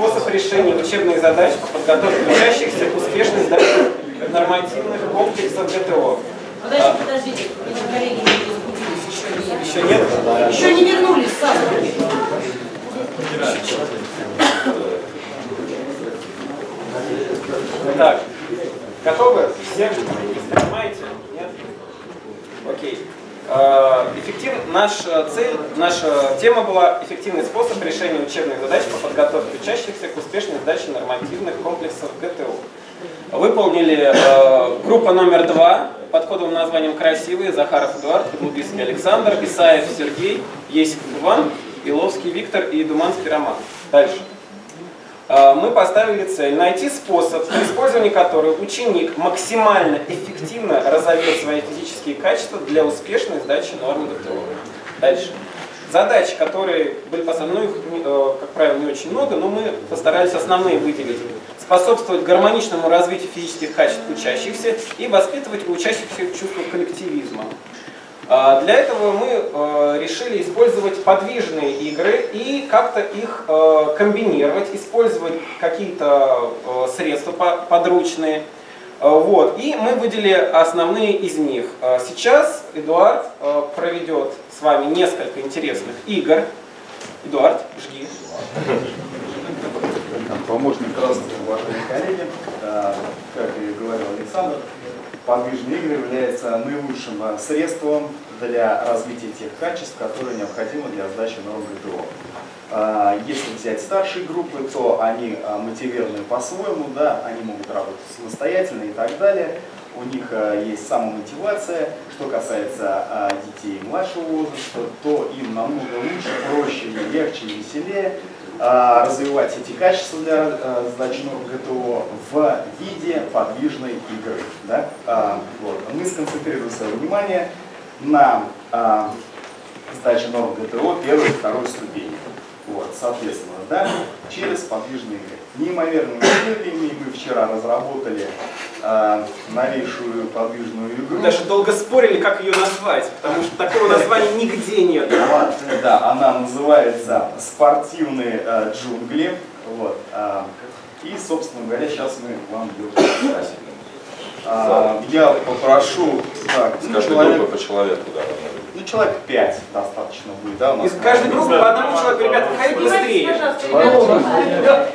способ решения учебных задач по подготовке учащихся к успешной сдаче нормативных комплексов ГТО. Подождите, подождите, эти коллеги не разбудились, еще не... Еще нет? Еще не вернулись, Саша. Так, готовы? Все? Понимаете? Нет? Окей. Э, Эффектив... Наша цель, наша тема была эффективный способ решения учебных задач по подготовке учащихся к успешной сдаче нормативных комплексов ГТО. Выполнили э, группа номер два под кодовым названием «Красивые» Захаров Эдуард, Лубийский Александр, Исаев Сергей, Есиков Иван, Иловский Виктор и Думанский Роман. Дальше. Э, Мы поставили цель найти способ, при использовании которого ученик максимально эффективно разовьет свои физические качества для успешной сдачи нормы ГТО. Дальше. Задачи, которые были поставлены, ну их, э, как правило, не очень много, но мы постарались основные выделить. Способствовать гармоничному развитию физических качеств учащихся и воспитывать у учащихся чувство коллективизма. А, Для этого мы э, решили использовать подвижные игры и как-то их э, комбинировать, использовать какие-то э, средства по- подручные. Вот. И мы выделили основные из них. Сейчас Эдуард проведет с вами несколько интересных игр. Эдуард, жги. Помощник. Здравствуйте, уважаемые коллеги. Как и говорил Александр, подвижные игры являются наилучшим э, средством для развития тех качеств, которые необходимы для сдачи норм ГТО. Э, Если взять старшие группы, то они э, мотивированы по-своему, да, они могут работать самостоятельно и так далее. У них э, есть самомотивация. Что касается э, детей младшего возраста, то им намного лучше, проще, легче, веселее а, развивать эти качества для сдачи норм ГТО в виде подвижной игры. Да? А, вот. Мы сконцентрируем свое внимание на а, сдаче норм ГТО первой и второй ступени. Вот, соответственно, да, через подвижные игры. Неимоверными усилиями мы вчера разработали а, новейшую подвижную игру. Даже долго спорили, как ее назвать, потому что такого названия нигде нет. Вот, да, она называется «Спортивные э, джунгли». Вот, а, и, собственно говоря, сейчас мы вам ее представим. А, Я попрошу, так, Скажи человек, группы по человеку, да. Ну, человек 5 достаточно будет, да, у нас. Из каждой группы по одному человеку, ребята, выходите Снимайте, быстрее.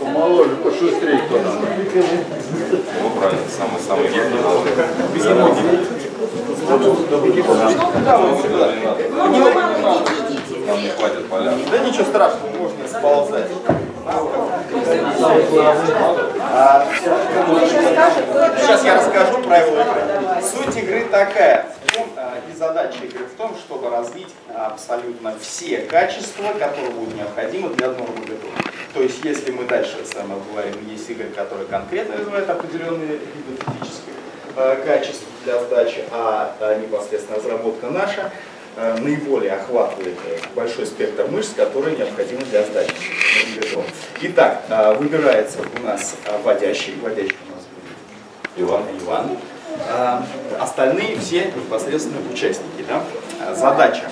Помоложе, пошустрее кто там. Ну, правильно, самый-самый гибкий. Нам не хватит поля. Да ничего страшного, можно сползать. А, Сейчас я расскажу правила игры. Суть игры такая. В том, и задача игры в том, чтобы развить абсолютно все качества, которые будут необходимы для нормы ГТО. То есть, если мы дальше с вами говорим, есть игры, которые конкретно развивают определенные виды физических э, качеств для сдачи, а э, непосредственно разработка наша э, наиболее охватывает э, большой спектр мышц, которые необходимы для сдачи. Итак, э, выбирается у нас вводящий, вводящий у нас будет Иван. Иван. А, остальные все непосредственно участники. Да? А, Задача.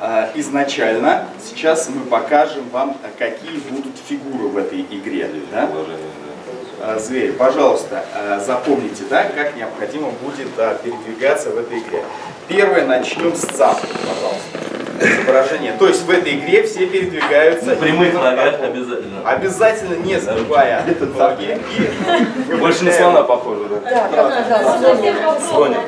А, Изначально сейчас мы покажем вам, какие будут фигуры в этой игре. Да? Зверь, пожалуйста, запомните, да, как необходимо будет передвигаться в этой игре. Первое, начнем с цапли, пожалуйста. Изображение. То есть в этой игре все передвигаются. На прямых ногах обязательно. Обязательно не забывая ноги. И Больше на слона похоже, да? Слоник.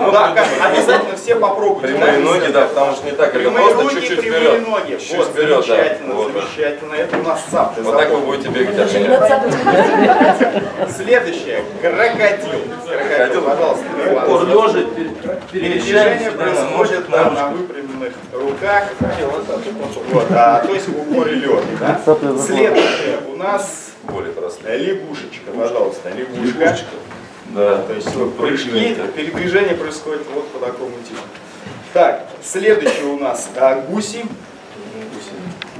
Ну да, как, обязательно все попробуйте. Прямые да? ноги, да, потому что не так, Прямые просто ноги, чуть-чуть прямые вперед. ноги. Чуть вперед, да. замечательно, да. замечательно. Это у нас цапли. Вот так вы будете бегать от меня. Следующее. Крокодил. Крокодил, пожалуйста. Передвижение происходит да, на выпрямленных руках. Вот, а, то есть в упоре лежа. Да? Следующее у нас Боли просто. э, лягушечка, пожалуйста, лягушка. Да. То есть вот прыжки, передвижение происходит вот по такому типу. Так, следующее у нас а, гуси.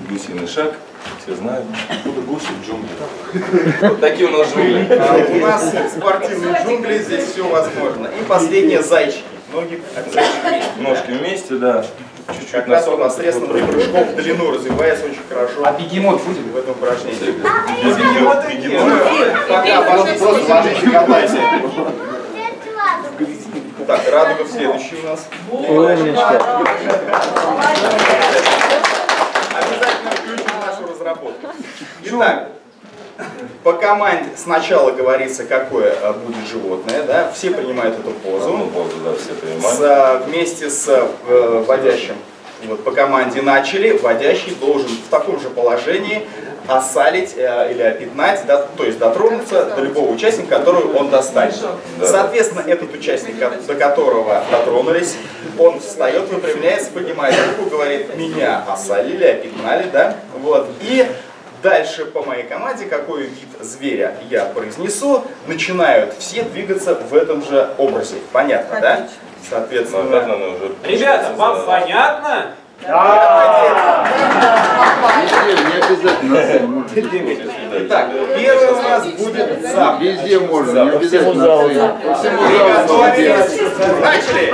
Гусиный шаг. Все знают. Откуда гуси в джунглях? Вот такие у нас джунгли. А, у нас спортивные джунгли, здесь все возможно. И последнее зайчики. Ноги обязательно вместе. Ножки вместе, да. Чуть-чуть Как раз у нас насогнуты. средственный прыжков в длину развивается очень хорошо А бегемот будет? в этом упражнении. Бегемот, бегемот. Пока, просто, просто ложись катайся. Так, радуга в следующий у нас. Обязательно включим нашу разработку. Итак, по команде сначала говорится, какое э, будет животное, да, все принимают эту позу. Одну позу, да, все С, принимают. э, вместе с э, вводящим вот, по команде начали, вводящий должен в таком же положении осалить э, или опятнать, да, то есть дотронуться до любого участника, которого он достанет. Да. Соответственно, этот участник, до которого дотронулись, он встает, выпрямляется, поднимает руку, говорит, меня осалили, опятнали, да, вот, и Дальше по моей команде, какой вид зверя я произнесу, начинают все двигаться в этом же образе. Понятно, да? Но Соответственно, надо уже... Ребята, вам понятно? Везде, не обязательно. Итак, первый у нас будет запах. Везде можно, не обязательно. По всему залу. Начали!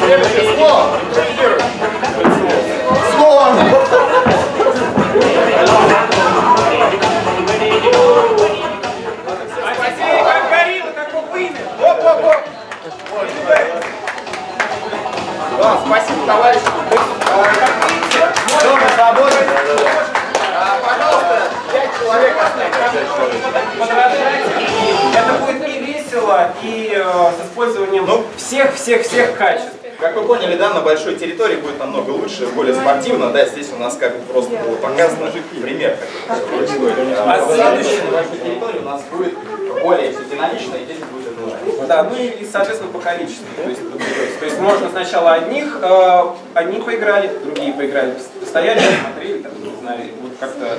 Следующее слово. Поняли, да, на большой территории будет намного лучше, более спортивно, да, здесь у нас как бы просто было показано пример. как это происходит. А следующий на большой территории у нас будет более все динамично, и здесь будет. Да, ну и, соответственно, по количеству. То есть, то есть можно сначала одних, э, одни поиграли, другие поиграли, стояли, смотрели, там, не знаю, вот как-то,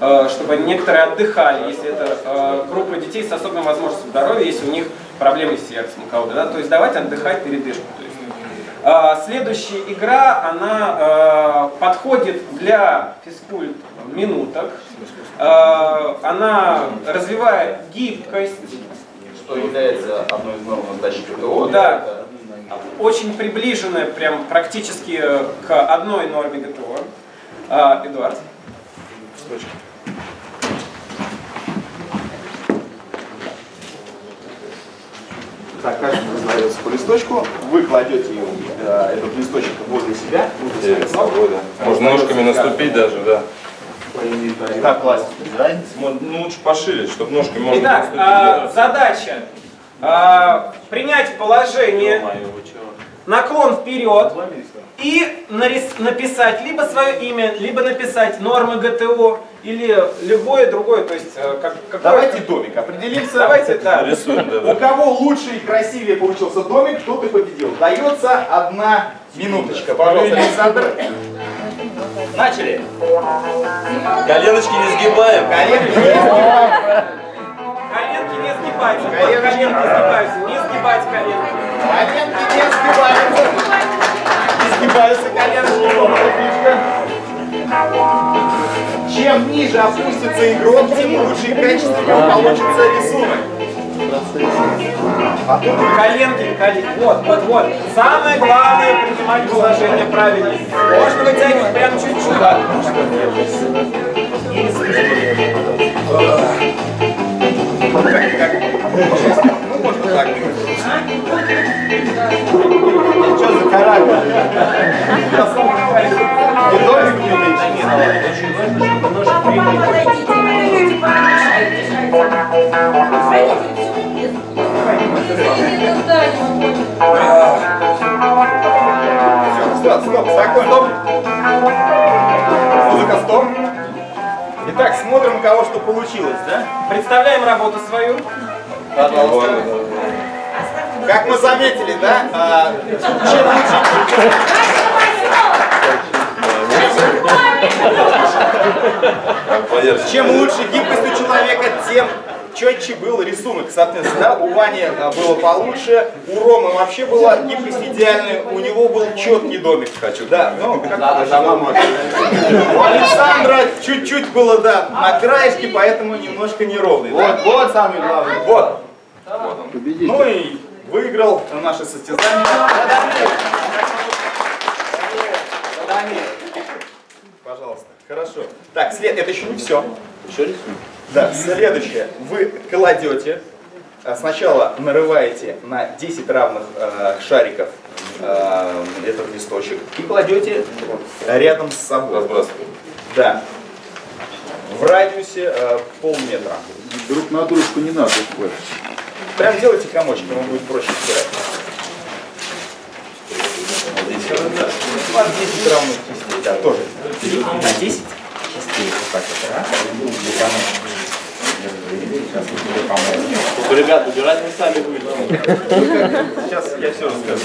э, чтобы некоторые отдыхали, если это э, группа детей с особой возможностью здоровья, если у них проблемы с сердцем у кого-то, да, то есть давать отдыхать передышку. То есть. Э, следующая игра, она э, подходит для физкульт минуток. Э, она развивает гибкость, Что является одной из норм сдачи КТО. Да. очень приближенная прям практически к одной норме ГТО. А, Эдуард. Так, каждый раздается по листочку, вы кладете его, э, этот листочек возле себя. Терять свобода. Можно ножками наступить даже, да. Как класть? Ну, лучше пошире, чтобы ножками можно Итак, наступить. а, да. задача а, принять положение, наклон вперед и нарис- написать либо свое имя, либо написать нормы ГТО или любое другое, то есть э, как, какое- Давайте домик определимся. Давайте, да. Рисуем, да, У кого лучше и красивее получился домик, тот и победил. Дается одна минуточка. Пожалуйста, Александр. Начали. Коленочки не сгибаем. Коленки не сгибаются. Вот Коленочки. Коленки сгибаются. Не сгибать коленки. Коленки не сгибаются. Не сгибаются коленочки, фишка. Чем ниже опустится игрок, тем лучше и качественнее получится рисунок. Коленки, коленки. Вот, вот, вот. Самое главное принимать положение правильно. Можно вытягивать прям чуть-чуть. Итак, смотрим, у кого что получилось, да? Представляем работу свою. Пожалуйста. Как мы заметили, да, а, чем лучше, чем лучше гибкость у человека, тем четче был рисунок. Соответственно, да, у Вани а, было получше, у Ромы вообще была гибкость идеальная, у него был четкий домик. Хочу. Да, ну, как у Александра чуть-чуть было, да, на краешке, поэтому немножко неровный. Вот, вот самый главный. Вот. Ну и выиграл наше состязание. Пожалуйста. Хорошо. Так, след... это еще не все. Еще рисуем? Да, следующее. Вы кладете, а, сначала нарываете на 10 равных э, шариков э, этот листочек и кладете рядом с собой. Разбрасываем. Да. В радиусе э, полметра. Друг на дружку не надо хватит. Прям делайте комочек, ему будет проще стирать. Вас 10 равных частей, да, тоже. На 10 частей, вот так вот, раз, и комочек. Сейчас мы тебе поможем. Ребят, убирать мы сами будем. Сейчас я все расскажу.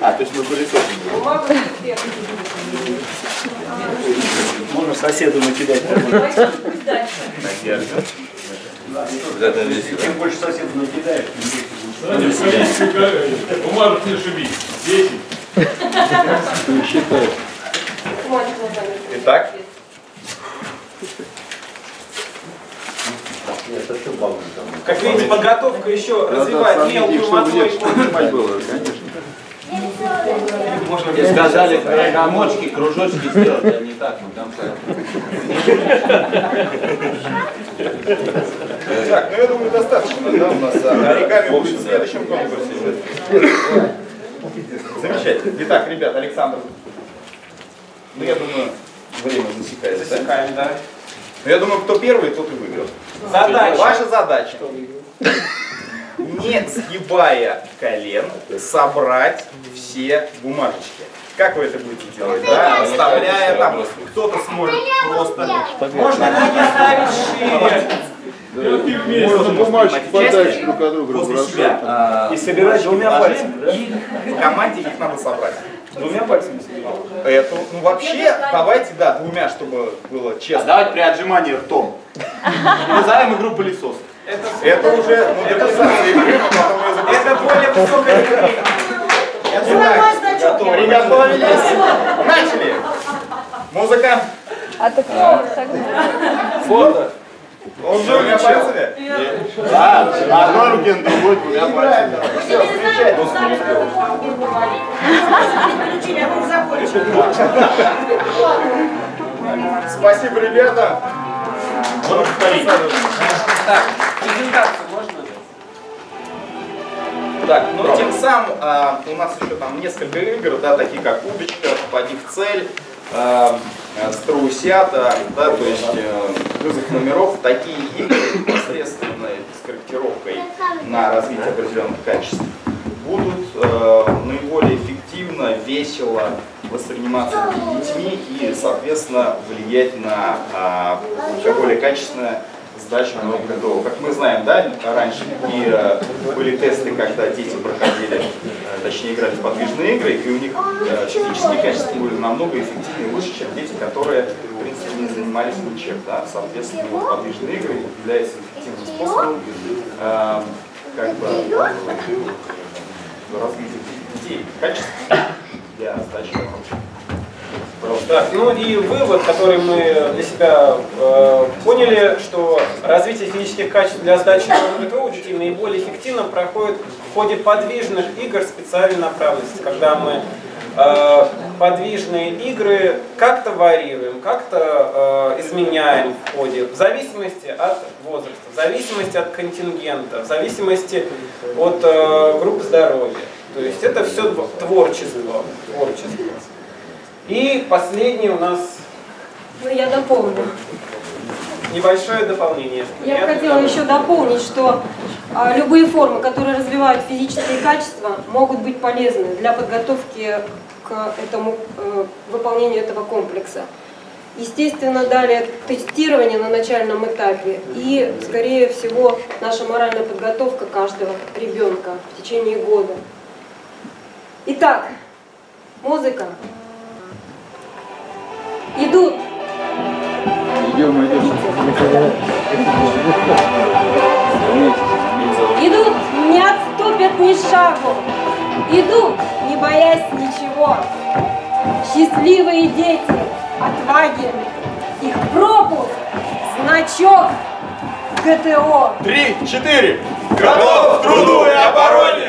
А, то есть мы пылесосим. Можно соседу накидать. Чем больше соседу накидаешь, Бумажек не шиби. 10. Итак, Как видите, подготовка еще развивает мелкую моторику. было, конечно. Мне сказали комочки, кружочки сделать, а не так, мы там так, ну я думаю, достаточно, да, у нас а, оригами будет в следующем конкурсе. Замечательно. Итак, ребят, Александр, ну я думаю, время засекается. да? Засекаем, да. Ну, я думаю, кто первый, тот и выиграл. Задача. Ваша задача, не сгибая колен, собрать все бумажечки. Как вы это будете делать? Да, оставляя там, кто-то сможет просто... Можно ноги ставить шире. Можно бумажки подальше друг от друга себя. а, И собирать двумя пальцами, в команде их надо собрать. Двумя пальцами. Эту, ну вообще, давайте, да, двумя, чтобы было честно. Давайте при отжимании ртом. Назовем игру пылесос. Это уже но потом ее запустим. Это более высокая игра. Итак, приготовились. Начали. Музыка. А так согласна. Фото. Он же двумя пальцами? Да, на одной руке, на другой двумя пальцами. Все, замечательно. Спасибо, ребята. Так, презентацию можно? Так, ну тем самым а, у нас еще там несколько игр, да, такие как удочка, попади в цель, а, а, страусята, да, то есть э, вызов номеров, такие игры непосредственно с корректировкой на развитие определенных качеств будут э, наиболее эффективно, весело восприниматься детьми и, соответственно, влиять на еще более качественное сдачу новых годов. Как мы знаем, да, раньше и, э, были тесты, когда дети проходили, э, точнее играли в подвижные игры, и у них э, физические качества были намного эффективнее, выше, чем дети, которые, в принципе, не занимались ничем. Да? Соответственно, вот подвижные игры являются эффективным способом э, как бы, развития детей качеств для сдачи вопросов. Так, ну и вывод, который мы для себя э, поняли, что развитие физических качеств для сдачи у детей наиболее эффективно проходит в ходе подвижных игр специальной направленности, когда мы э, подвижные игры как-то варьируем, как-то э, изменяем в ходе, в зависимости от возраста, в зависимости от контингента, в зависимости от э, группы здоровья. То есть это все творчество. творчество. И последний у нас Ну, я дополню. небольшое дополнение. Я бы хотела еще дополнить, что а, любые формы, которые развивают физические качества, могут быть полезны для подготовки к этому э, выполнению этого комплекса. Естественно, далее тестирование на начальном этапе и, скорее всего, наша моральная подготовка каждого ребенка в течение года. Итак, музыка. Идут. Идем, идем. Идут, не отступят ни шагу. Идут, не боясь ничего. Счастливые дети, отваги. Их пропуск, значок ГТО. Три, четыре. Готов к труду и обороне!